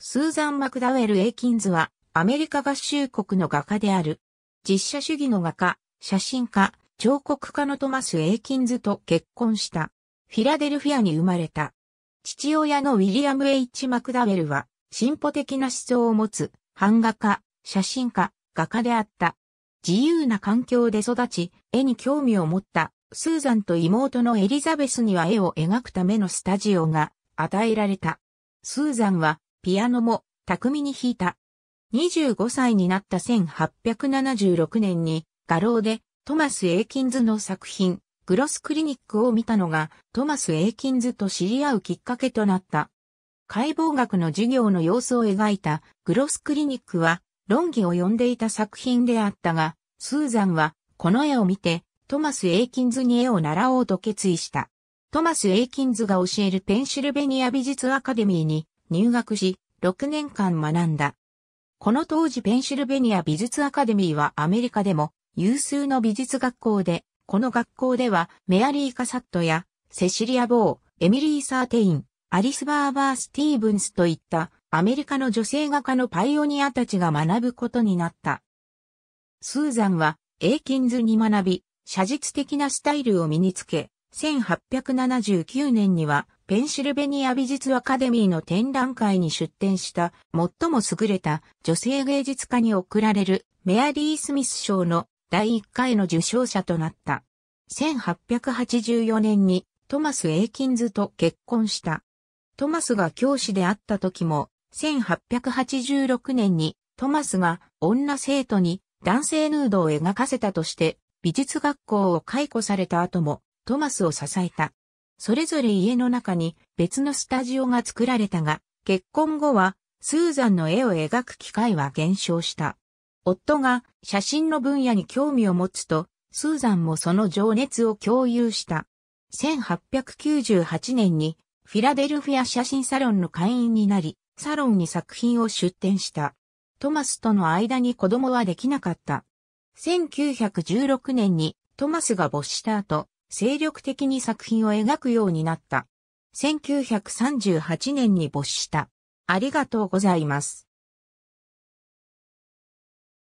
スーザン・マクダウェル・エイキンズはアメリカ合衆国の画家である。実写主義の画家、写真家、彫刻家のトマス・エイキンズと結婚した。フィラデルフィアに生まれた。父親のウィリアム・ H・ マクダウェルは、進歩的な思想を持つ、版画家、写真家、画家であった。自由な環境で育ち、絵に興味を持ったスーザンと妹のエリザベスには絵を描くためのスタジオが与えられた。スーザンはピアノも巧みに弾いた。25歳になった1876年に画廊でトマス・エーキンズの作品グロスクリニックを見たのがトマス・エーキンズと知り合うきっかけとなった。解剖学の授業の様子を描いたグロスクリニックは論議を呼んでいた作品であったが、スーザンはこの絵を見てトマス・エーキンズに絵を習おうと決意した。トマス・エーキンズが教えるペンシルベニア美術アカデミーに入学し、6年間学んだ。この当時ペンシルベニア美術アカデミーはアメリカでも有数の美術学校で、この学校ではメアリー・カサットやセシリア・ボー、エミリー・サーテイン、アリス・バーバー・スティーブンスといったアメリカの女性画家のパイオニアたちが学ぶことになった。スーザンはエーキンズに学び、写実的なスタイルを身につけ、1879年にはペンシルベニア美術アカデミーの展覧会に出展した最も優れた女性芸術家に贈られるメアリー・スミス賞の第1回の受賞者となった。1884年にトマス・エーキンズと結婚した。トマスが教師であった時も、1886年にトマスが女生徒に男性ヌードを描かせたとして美術学校を解雇された後もトマスを支えた。それぞれ家の中に別のスタジオが作られたが、結婚後はスーザンの絵を描く機会は減少した。夫が写真の分野に興味を持つと、スーザンもその情熱を共有した。1898年にフィラデルフィア写真サロンの会員になり、サロンに作品を出展した。トマスとの間に子供はできなかった。1916年にトマスが没した後、精力的に作品を描くようになった。1938年に没した。ありがとうございます。